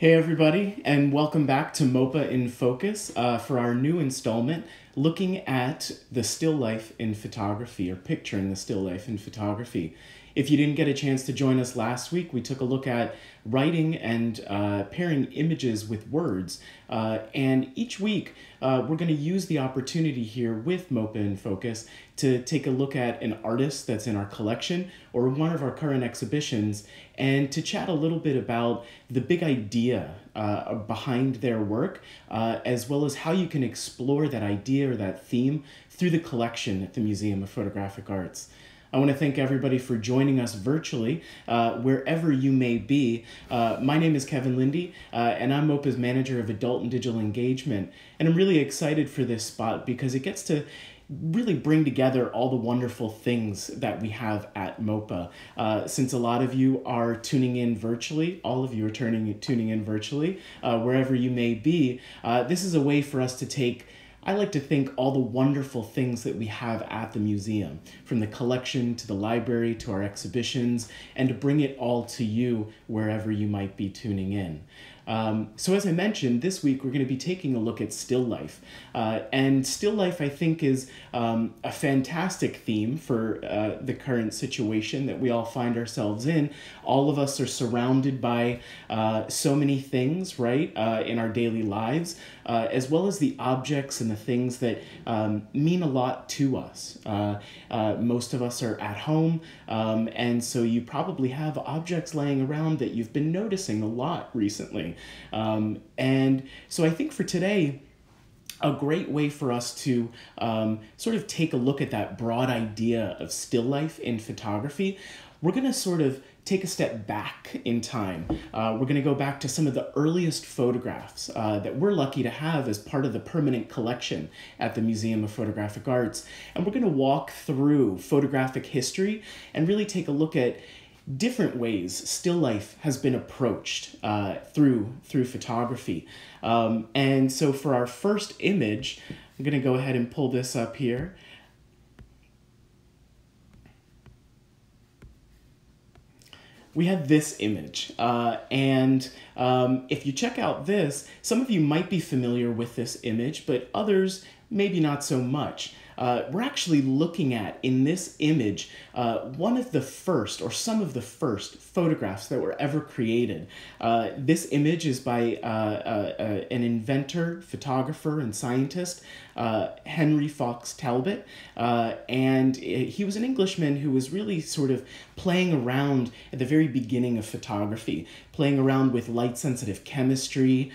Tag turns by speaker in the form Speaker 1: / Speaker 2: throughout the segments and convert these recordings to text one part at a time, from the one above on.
Speaker 1: Hey, everybody, and welcome back to MOPA in Focus uh, for our new installment looking at the still life in photography or picturing the still life in photography. If you didn't get a chance to join us last week, we took a look at writing and uh, pairing images with words. Uh, and each week, uh, we're going to use the opportunity here with MOPA Focus to take a look at an artist that's in our collection or one of our current exhibitions and to chat a little bit about the big idea uh, behind their work, uh, as well as how you can explore that idea or that theme through the collection at the Museum of Photographic Arts. I want to thank everybody for joining us virtually, uh, wherever you may be. Uh, my name is Kevin Lindy, uh, and I'm MOPA's manager of adult and digital engagement. And I'm really excited for this spot because it gets to really bring together all the wonderful things that we have at MOPA. Uh, since a lot of you are tuning in virtually, all of you are turning, tuning in virtually, uh, wherever you may be, uh, this is a way for us to take I like to think all the wonderful things that we have at the museum, from the collection to the library to our exhibitions, and to bring it all to you wherever you might be tuning in. Um, so, as I mentioned, this week we're going to be taking a look at still life. Uh, and still life, I think, is um, a fantastic theme for uh, the current situation that we all find ourselves in. All of us are surrounded by uh, so many things, right, uh, in our daily lives, uh, as well as the objects and the things that um, mean a lot to us. Uh, most of us are at home, um, and so you probably have objects laying around that you've been noticing a lot recently. Um, and so I think for today, a great way for us to um, sort of take a look at that broad idea of still life in photography, we're going to sort of take a step back in time. Uh, we're going to go back to some of the earliest photographs uh, that we're lucky to have as part of the permanent collection at the Museum of Photographic Arts. And we're going to walk through photographic history and really take a look at different ways still life has been approached uh, through through photography. Um, and so for our first image, I'm going to go ahead and pull this up here. We have this image. Uh, and um, if you check out this, some of you might be familiar with this image, but others maybe not so much uh, we're actually looking at in this image uh, one of the first or some of the first photographs that were ever created. Uh, this image is by uh, uh, uh, an inventor, photographer, and scientist, Henry Fox Talbot. and he was an Englishman who was really sort of playing around at the very beginning of photography, playing around with light sensitive chemistry,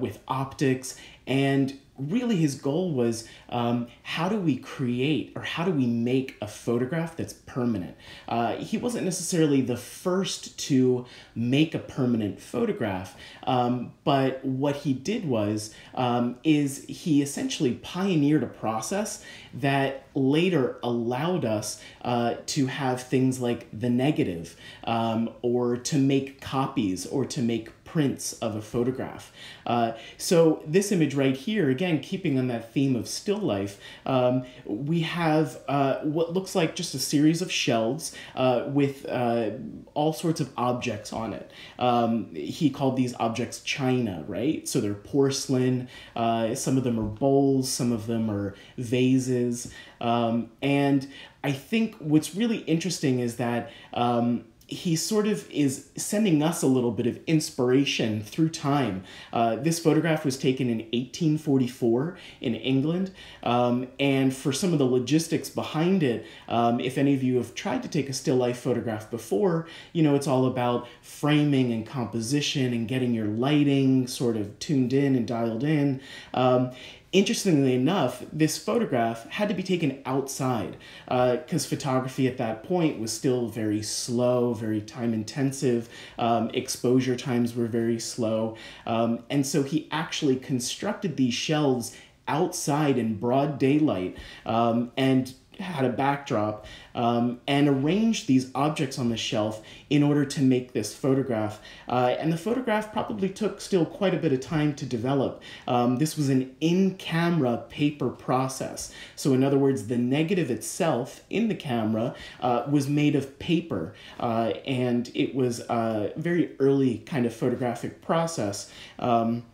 Speaker 1: with optics, and really his goal was um, how do we create or how do we make a photograph that's permanent? Uh, he wasn't necessarily the first to make a permanent photograph um, but what he did was um, is he essentially pioneered a process that later allowed us uh, to have things like the negative um, or to make copies or to make prints of a photograph. Uh, so this image right here, again, keeping on that theme of still life, um, we have uh, what looks like just a series of shelves uh, with uh, all sorts of objects on it. Um, he called these objects china, right? So they're porcelain, uh, some of them are bowls, some of them are vases. Um, and I think what's really interesting is that um, he sort of is sending us a little bit of inspiration through time. Uh, this photograph was taken in 1844 in England, um, and for some of the logistics behind it, um, if any of you have tried to take a still life photograph before, you know it's all about framing and composition and getting your lighting sort of tuned in and dialed in. Um, Interestingly enough, this photograph had to be taken outside because uh, photography at that point was still very slow, very time intensive. Um, exposure times were very slow. Um, and so he actually constructed these shelves outside in broad daylight um, and had a backdrop um, and arranged these objects on the shelf in order to make this photograph. Uh, and the photograph probably took still quite a bit of time to develop. Um, this was an in-camera paper process. So in other words, the negative itself in the camera uh, was made of paper uh, and it was a very early kind of photographic process. Um,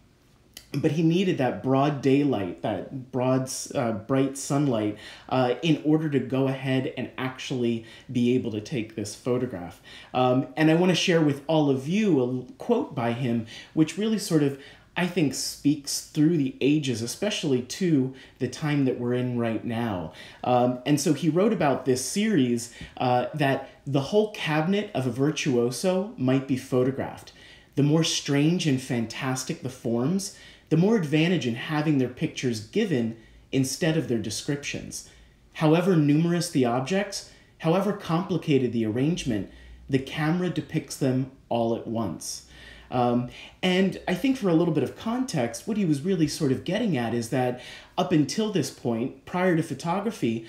Speaker 1: but he needed that broad daylight, that broad, uh, bright sunlight, uh, in order to go ahead and actually be able to take this photograph. Um, and I want to share with all of you a quote by him, which really sort of, I think, speaks through the ages, especially to the time that we're in right now. Um, and so he wrote about this series uh, that the whole cabinet of a virtuoso might be photographed. The more strange and fantastic the forms, the more advantage in having their pictures given instead of their descriptions. However numerous the objects, however complicated the arrangement, the camera depicts them all at once. Um, and I think for a little bit of context, what he was really sort of getting at is that up until this point, prior to photography,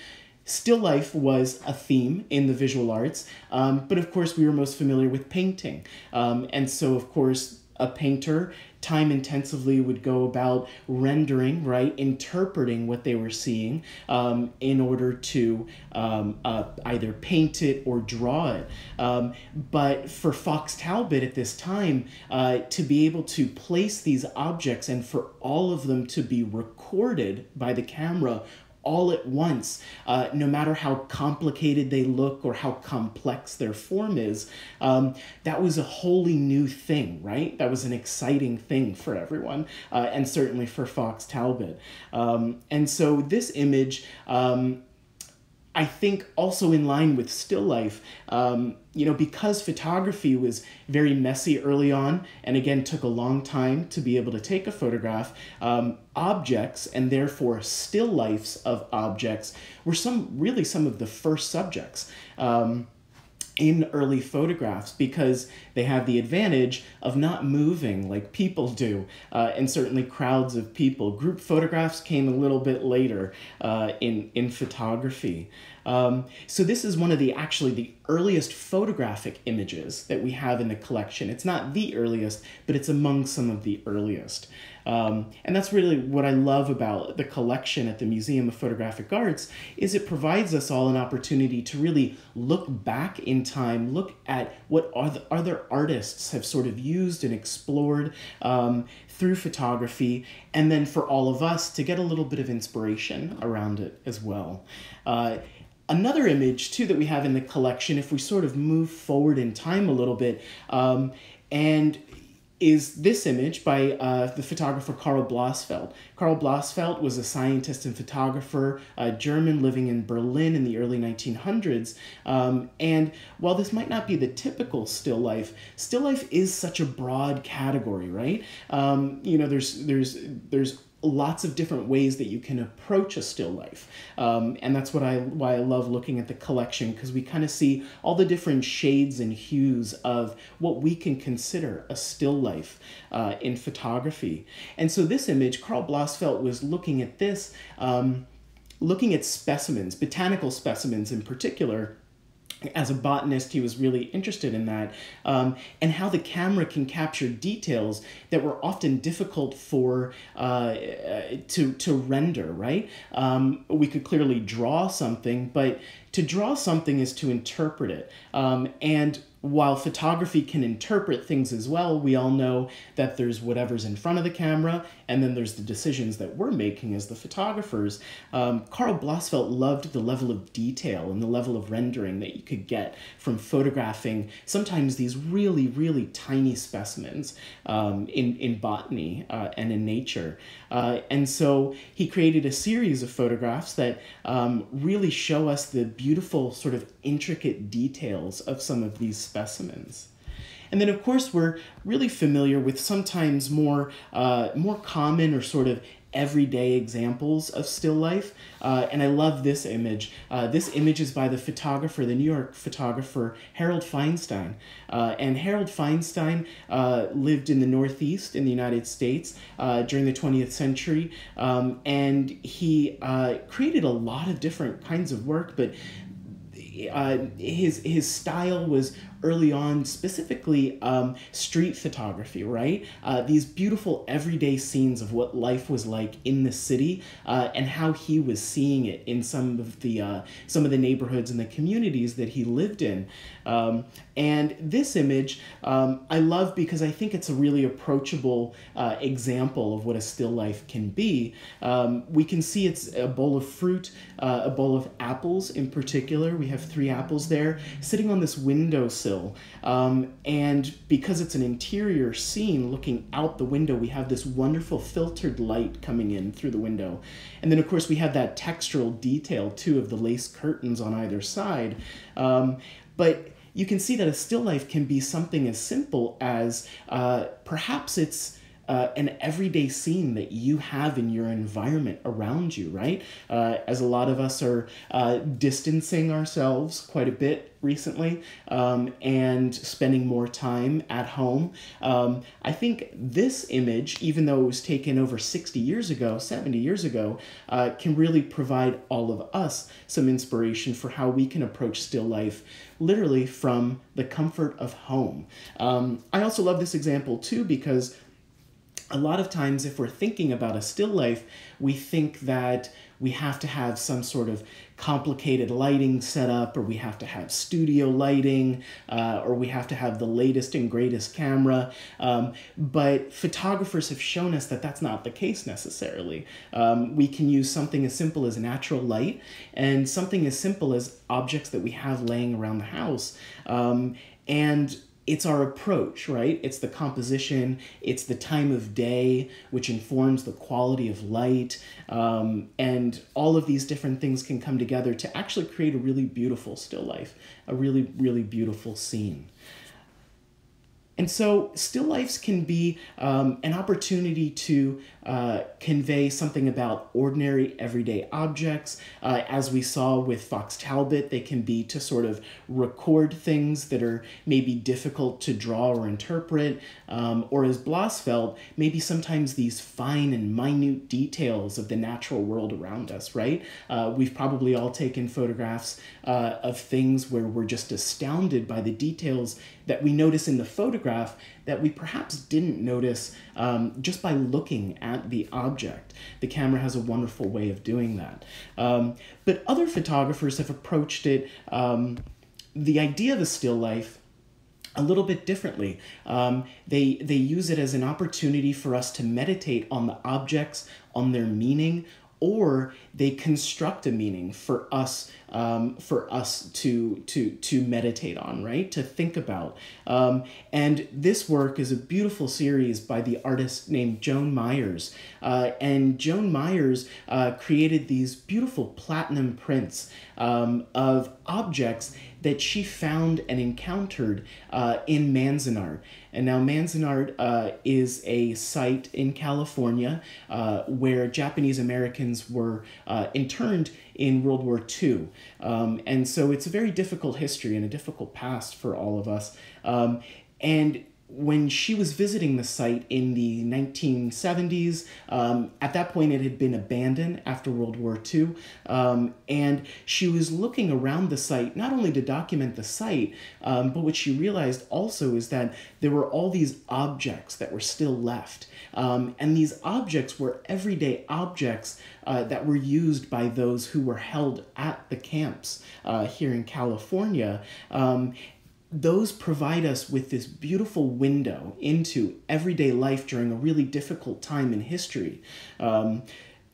Speaker 1: Still life was a theme in the visual arts, um, but of course we were most familiar with painting. Um, and so, of course, a painter time intensively would go about rendering, right, interpreting what they were seeing um, in order to um, uh, either paint it or draw it. Um, but for Fox Talbot at this time, uh, to be able to place these objects and for all of them to be recorded by the camera all at once, uh, no matter how complicated they look or how complex their form is. Um, that was a wholly new thing, right? That was an exciting thing for everyone, uh, and certainly for Fox Talbot. Um, and so this image. Um, I think also in line with still life, um, you know, because photography was very messy early on, and again took a long time to be able to take a photograph, um, objects and therefore still lifes of objects were some really some of the first subjects. Um, in early photographs because they have the advantage of not moving like people do, uh, and certainly crowds of people. Group photographs came a little bit later uh, in, in photography. Um, so this is one of the actually the earliest photographic images that we have in the collection. It's not the earliest, but it's among some of the earliest. Um, and that's really what I love about the collection at the Museum of Photographic Arts is it provides us all an opportunity to really look back in time, look at what other, artists have sort of used and explored um, through photography, and then for all of us to get a little bit of inspiration around it as well. Uh, another image too that we have in the collection if we sort of move forward in time a little bit um, and is this image by uh, the photographer Karl Blossfeldt. Karl Blossfeldt was a scientist and photographer, a German living in Berlin in the early 1900s. Um, and while this might not be the typical still life, still life is such a broad category, right? Um, you know, there's there's there's lots of different ways that you can approach a still life. Um, and that's what i why i love looking at the collection because we kind of see all the different shades and hues of what we can consider a still life uh, in photography. And so this image karl blossfeldt was looking at this um, looking at specimens botanical specimens in particular as a botanist, he was really interested in that, um, and how the camera can capture details that were often difficult for uh, to to render. Right? Um, we could clearly draw something, but to draw something is to interpret it, um, and while photography can interpret things as well, we all know that there's whatever's in front of the camera, and then there's the decisions that we're making as the photographers. Um, Karl Blossfeldt loved the level of detail and the level of rendering that you could get from photographing sometimes these really, really tiny specimens um, in, in botany uh, and in nature. Uh, and so he created a series of photographs that um, really show us the beautiful, sort of intricate details of some of these specimens. And then, of course, we're really familiar with sometimes more, uh, more common or sort of everyday examples of still life. Uh, and I love this image. Uh, this image is by the photographer, the New York photographer Harold Feinstein. Uh, and Harold Feinstein uh, lived in the Northeast in the United States uh, during the 20th century. Um, and he uh, created a lot of different kinds of work, but uh, his his style was early on, specifically um, street photography, right? Uh, these beautiful everyday scenes of what life was like in the city uh, and how he was seeing it in some of the uh, some of the neighborhoods and the communities that he lived in. Um, and this image um, I love because I think it's a really approachable uh, example of what a still life can be. Um, we can see it's a bowl of fruit, uh, a bowl of apples in particular. We have three apples there sitting on this windowsill um, and because it's an interior scene looking out the window, we have this wonderful filtered light coming in through the window. And then, of course, we have that textural detail too of the lace curtains on either side. Um, but you can see that a still life can be something as simple as uh, perhaps it's uh, an everyday scene that you have in your environment around you, right? Uh, as a lot of us are uh, distancing ourselves quite a bit recently um, and spending more time at home. Um, I think this image, even though it was taken over 60 years ago, 70 years ago, uh, can really provide all of us some inspiration for how we can approach still life literally from the comfort of home. Um, I also love this example too because a lot of times if we're thinking about a still life we think that we have to have some sort of complicated lighting setup or we have to have studio lighting uh, or we have to have the latest and greatest camera. Um, but photographers have shown us that that's not the case necessarily. Um, we can use something as simple as natural light and something as simple as objects that we have laying around the house. Um, and it's our approach, right? It's the composition, it's the time of day, which informs the quality of light, um, and all of these different things can come together to actually create a really beautiful still life, a really, really beautiful scene. And so, still lifes can be um, an opportunity to uh, convey something about ordinary, everyday objects. Uh, as we saw with Fox Talbot, they can be to sort of record things that are maybe difficult to draw or interpret. Um, or as Blossfeldt, maybe sometimes these fine and minute details of the natural world around us, right? Uh, we've probably all taken photographs uh, of things where we're just astounded by the details that we notice in the photograph that we perhaps didn't notice um, just by looking at the object. The camera has a wonderful way of doing that. Um, but other photographers have approached it, um, the idea of a still life a little bit differently. Um, they, they use it as an opportunity for us to meditate on the objects, on their meaning, or they construct a meaning for us um, for us to to to meditate on right? To think about. Um, and this work is a beautiful series by the artist named joan myers. Uh, and joan myers uh, created these beautiful platinum prints um, of objects that she found and encountered uh, in Manzanar. And now Manzanar uh, is a site in California uh, where Japanese Americans were uh, interned in World War II. Um, and so it's a very difficult history and a difficult past for all of us. Um, and when she was visiting the site in the 1970s, um, at that point it had been abandoned after World War II, um, and she was looking around the site not only to document the site, um, but what she realized also is that there were all these objects that were still left. Um, and these objects were everyday objects uh, that were used by those who were held at the camps uh, here in California. Those provide us with this beautiful window into everyday life during a really difficult time in history. Um,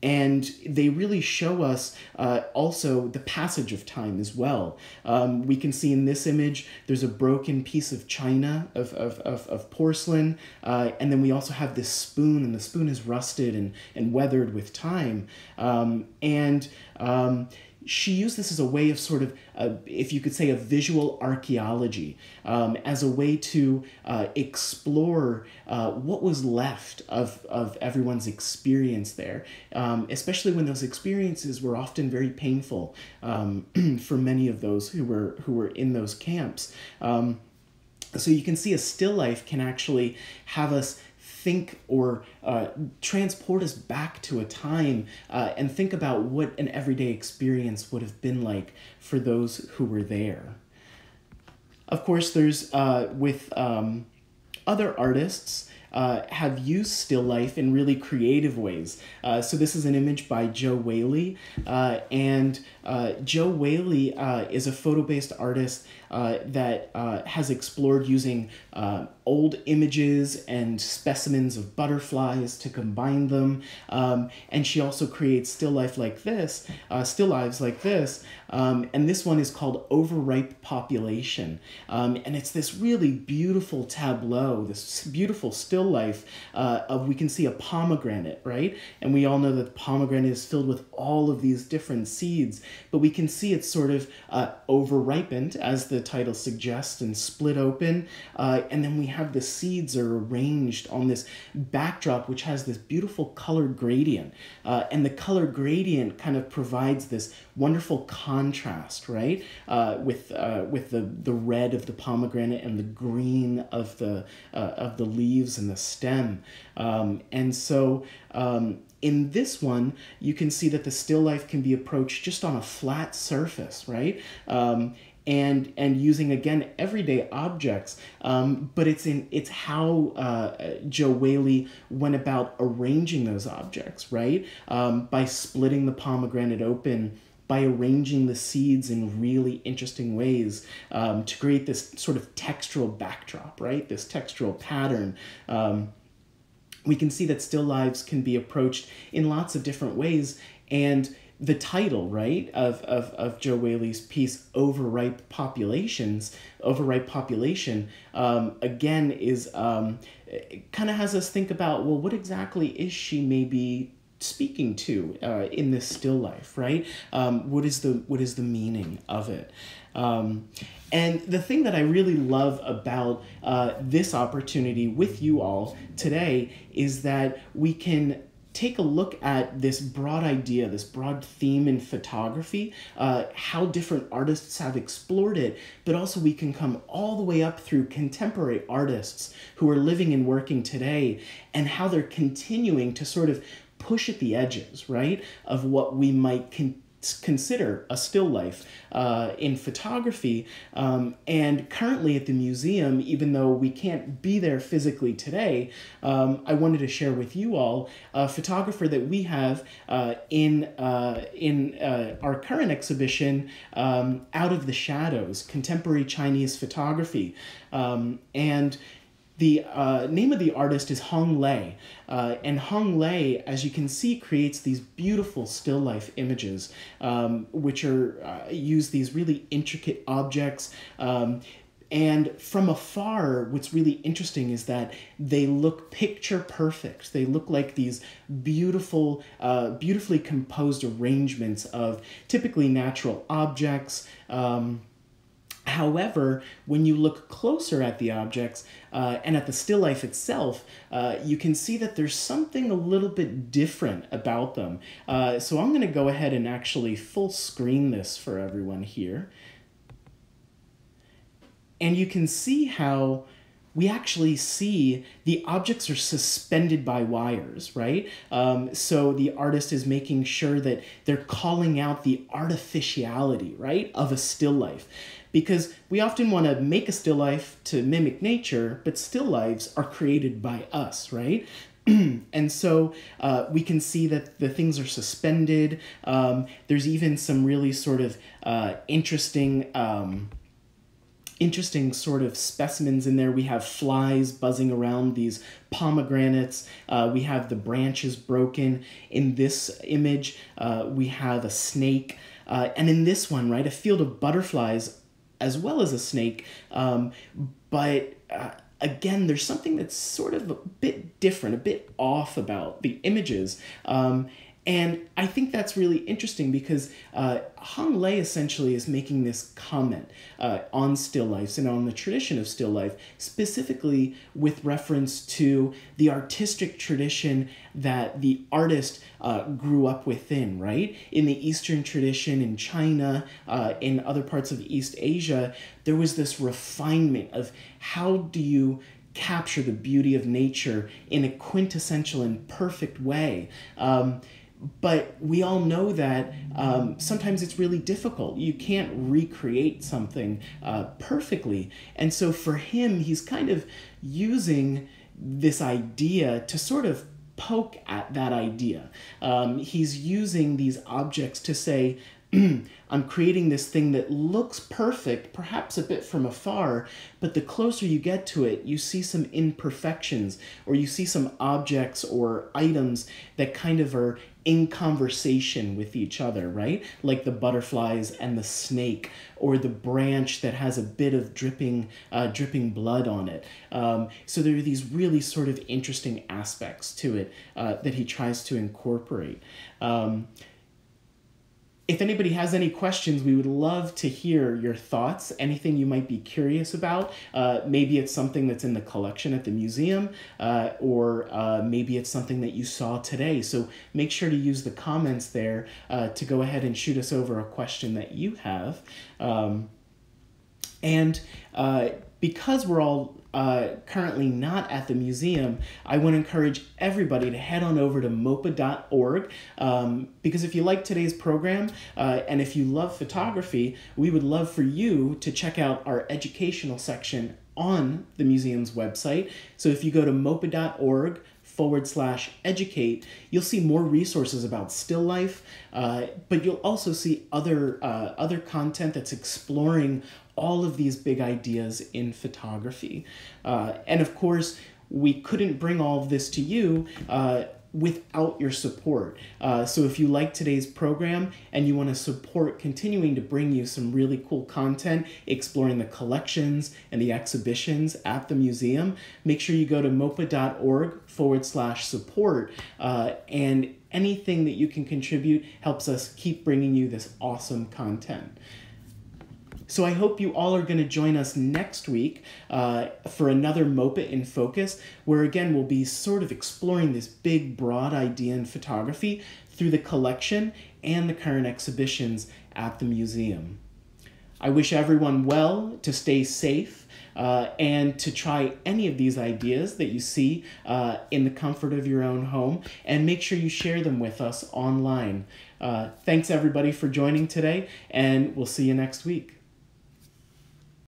Speaker 1: and they really show us uh, also the passage of time as well. Um, we can see in this image there's a broken piece of china, of, of, of, of porcelain, uh, and then we also have this spoon, and the spoon is rusted and, and weathered with time. Um, and um, she used this as a way of sort of, uh, if you could say, a visual archaeology, um, as a way to uh, explore uh, what was left of, of everyone's experience there, um, especially when those experiences were often very painful um, for many of those who were who were in those camps. Um, so you can see a still life can actually have us think or uh, transport us back to a time uh, and think about what an everyday experience would have been like for those who were there. Of course, there's uh, with um, other artists. Uh, have used still life in really creative ways. Uh, so this is an image by Jo Whaley, uh, and uh, Jo Whaley uh, is a photo-based artist uh, that has explored using old images and specimens of butterflies to combine them. Um, and she also creates still life like this, uh, still lives like this. Um, and this one is called Overripe Population. Um, and it's this really beautiful tableau, this beautiful still life uh, of, we can see a pomegranate, right? And we all know that the pomegranate is filled with all of these different seeds, but we can see it's sort of uh, overripened, as the title suggests, and split open. Uh, and then we have the seeds are arranged on this backdrop, which has this beautiful color gradient. Uh, and the color gradient kind of provides this wonderful contrast, right? Uh, with uh, with the, the red of the pomegranate and the green of the uh, of the leaves and the stem. Um, and so um, in this one, you can see that the still life can be approached just on a flat surface, right? Um, and and using again everyday objects. Um, but it's in it's how uh, jo whaley went about arranging those objects right? Um, by splitting the pomegranate open by arranging the seeds in really interesting ways um, to create this sort of textural backdrop right? This textural pattern. Um, we can see that still lives can be approached in lots of different ways and the title, right, of, of, of Jo Whaley's piece, Overripe Populations, Overripe Population, um, again, is um, kind of has us think about, well, what exactly is she maybe speaking to uh, in this still life, right? Um, what is the what is the meaning of it? Um, and the thing that I really love about uh, this opportunity with you all today is that we can take a look at this broad idea, this broad theme in photography, uh, how different artists have explored it, but also we can come all the way up through contemporary artists who are living and working today and how they're continuing to sort of push at the edges, right, of what we might con- consider a still life uh, in photography. Um, and currently at the museum, even though we can't be there physically today, um, I wanted to share with you all a photographer that we have uh, in, uh, in uh, our current exhibition, um, Out of the Shadows, Contemporary Chinese Photography. Um, and the uh, name of the artist is Hong Lei, uh, and Hong Lei, as you can see, creates these beautiful still life images, um, which are uh, use these really intricate objects. Um, and from afar, what's really interesting is that they look picture perfect. They look like these beautiful, uh, beautifully composed arrangements of typically natural objects. Um, However, when you look closer at the objects uh, and at the still life itself, uh, you can see that there's something a little bit different about them. Uh, so I'm going to go ahead and actually full screen this for everyone here. And you can see how we actually see the objects are suspended by wires, right? Um, so the artist is making sure that they're calling out the artificiality, right, of a still life because we often want to make a still life to mimic nature, but still lives are created by us, right? and so uh, we can see that the things are suspended. Um, there's even some really sort of uh, interesting. Um, interesting sort of specimens in there. We have flies buzzing around these pomegranates. Uh, we have the branches broken. In this image, uh, we have a snake. Uh, and in this one, right, a field of butterflies as well as a snake. Um, but uh, again, there's something that's sort of a bit different, a bit off about the images. Um, and I think that's really interesting because uh, Hong Lei essentially is making this comment uh, on still lifes and on the tradition of still life, specifically with reference to the artistic tradition that the artist uh, grew up within, right? In the Eastern tradition, in China, uh, in other parts of East Asia, there was this refinement of how do you capture the beauty of nature in a quintessential and perfect way. Um, but we all know that um, sometimes it's really difficult. You can't recreate something uh, perfectly. And so for him, he's kind of using this idea to sort of poke at that idea. Um, he's using these objects to say, I'm creating this thing that looks perfect, perhaps a bit from afar, but the closer you get to it, you see some imperfections, or you see some objects or items that kind of are in conversation with each other, right? Like the butterflies and the snake, or the branch that has a bit of dripping, uh, dripping blood on it. Um, so there are these really sort of interesting aspects to it uh, that he tries to incorporate. Um, if anybody has any questions, we would love to hear your thoughts, anything you might be curious about. Uh, maybe it's something that's in the collection at the museum, uh, or uh, maybe it's something that you saw today. So make sure to use the comments there uh, to go ahead and shoot us over a question that you have. Um, and uh, because we're all uh, currently not at the museum, I want to encourage everybody to head on over to mopa.org um, because if you like today's program uh, and if you love photography, we would love for you to check out our educational section on the museum's website. So if you go to mopa.org forward slash educate, you'll see more resources about still life, uh, but you'll also see other uh, other content that's exploring all of these big ideas in photography. Uh, and of course, we couldn't bring all of this to you uh, without your support. Uh, so if you like today's program and you want to support continuing to bring you some really cool content, exploring the collections and the exhibitions at the museum, make sure you go to mopa.org forward slash support uh, and anything that you can contribute helps us keep bringing you this awesome content. So I hope you all are going to join us next week uh, for another MOPA in Focus, where again we'll be sort of exploring this big, broad idea in photography through the collection and the current exhibitions at the museum. I wish everyone well, to stay safe, uh, and to try any of these ideas that you see uh, in the comfort of your own home, and make sure you share them with us online. Uh, thanks everybody for joining today, and we'll see you next week.